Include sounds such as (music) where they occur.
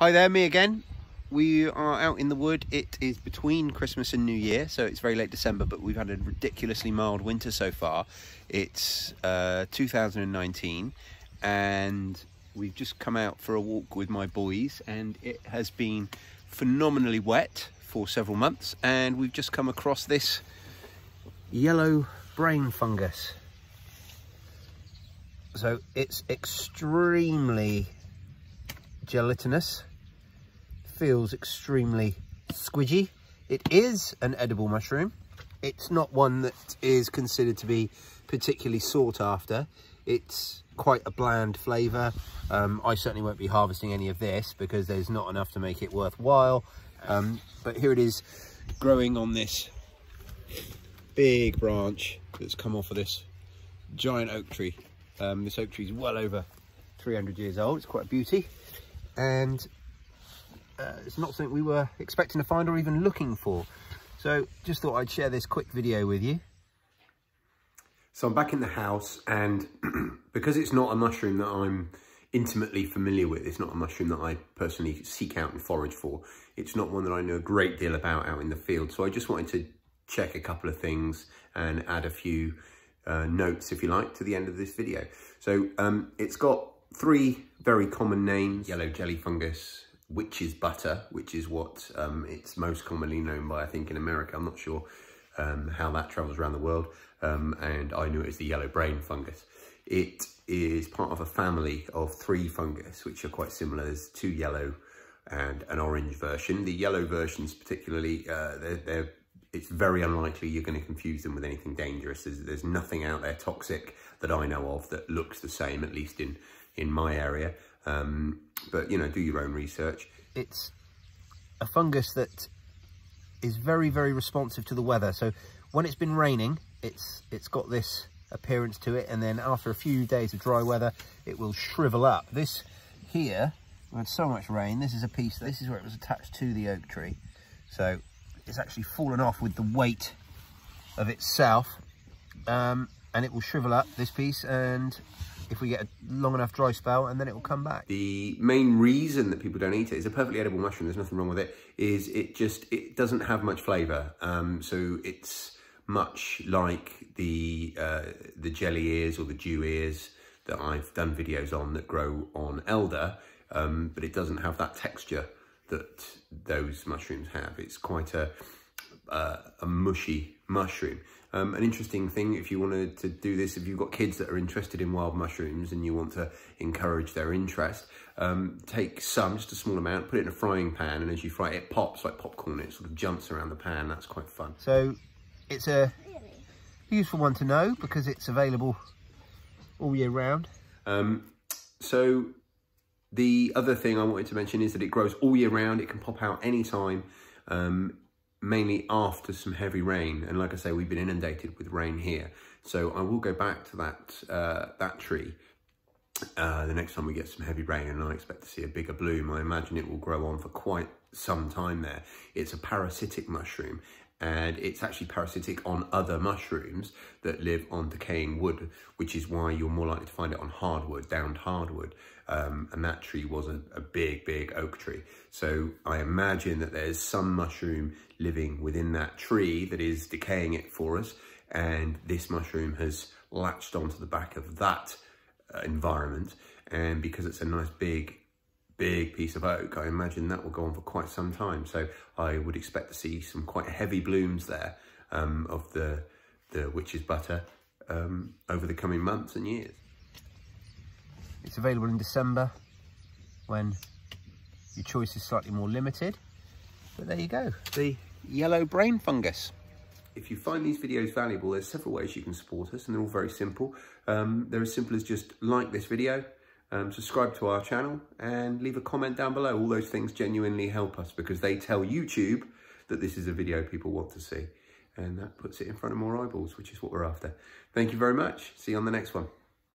Hi there, me again. We are out in the wood. It is between Christmas and New Year, so it's very late December, but we've had a ridiculously mild winter so far. It's uh, 2019, and we've just come out for a walk with my boys, and it has been phenomenally wet for several months, and we've just come across this yellow brain fungus. So it's extremely gelatinous feels extremely squidgy. It is an edible mushroom. It's not one that is considered to be particularly sought after. It's quite a bland flavour. Um, I certainly won't be harvesting any of this because there's not enough to make it worthwhile. Um, but here it is growing on this big branch that's come off of this giant oak tree. Um, this oak tree is well over 300 years old. It's quite a beauty. And uh, it's not something we were expecting to find or even looking for. So just thought I'd share this quick video with you. So I'm back in the house and (clears throat) because it's not a mushroom that I'm intimately familiar with, it's not a mushroom that I personally seek out and forage for. It's not one that I know a great deal about out in the field. So I just wanted to check a couple of things and add a few uh, notes, if you like, to the end of this video. So um, it's got three very common names, yellow jelly fungus, witch's butter, which is what um, it's most commonly known by, I think, in America. I'm not sure um, how that travels around the world. Um, and I knew it as the yellow brain fungus. It is part of a family of three fungus, which are quite similar. There's two yellow and an orange version. The yellow versions particularly, uh, they're, they're, it's very unlikely you're going to confuse them with anything dangerous. There's, there's nothing out there toxic that I know of that looks the same, at least in, in my area. Um, but, you know, do your own research. It's a fungus that is very, very responsive to the weather. So when it's been raining, it's it's got this appearance to it. And then after a few days of dry weather, it will shrivel up. This here, we had so much rain. This is a piece, this is where it was attached to the oak tree. So it's actually fallen off with the weight of itself. Um, and it will shrivel up this piece and if we get a long enough dry spell and then it will come back. The main reason that people don't eat it is a perfectly edible mushroom, there's nothing wrong with it, is it just, it doesn't have much flavour. Um, so it's much like the, uh, the jelly ears or the Jew's ears that I've done videos on that grow on elder, um, but it doesn't have that texture that those mushrooms have. It's quite a, uh, a mushy mushroom. Um, an interesting thing, if you wanted to do this, if you've got kids that are interested in wild mushrooms and you want to encourage their interest, um, take some, just a small amount, put it in a frying pan, and as you fry it, it pops like popcorn. It sort of jumps around the pan. That's quite fun. So it's a useful one to know because it's available all year round. Um, so the other thing I wanted to mention is that it grows all year round. It can pop out anytime. Um, mainly after some heavy rain. And like I say, we've been inundated with rain here. So I will go back to that, uh, that tree uh, the next time we get some heavy rain and I expect to see a bigger bloom. I imagine it will grow on for quite some time there. It's a parasitic mushroom and it's actually parasitic on other mushrooms that live on decaying wood, which is why you're more likely to find it on hardwood, downed hardwood. Um, and that tree was a, a, big, big oak tree. So I imagine that there's some mushroom living within that tree that is decaying it for us. And this mushroom has latched onto the back of that uh, environment. And because it's a nice big big piece of oak, I imagine that will go on for quite some time. So I would expect to see some quite heavy blooms there um, of the, the witch's butter um, over the coming months and years. It's available in December when your choice is slightly more limited. But there you go, the yellow brain fungus. If you find these videos valuable, there's several ways you can support us and they're all very simple. Um, they're as simple as just like this video, um, subscribe to our channel and leave a comment down below. All those things genuinely help us because they tell YouTube that this is a video people want to see. And that puts it in front of more eyeballs, which is what we're after. Thank you very much. See you on the next one.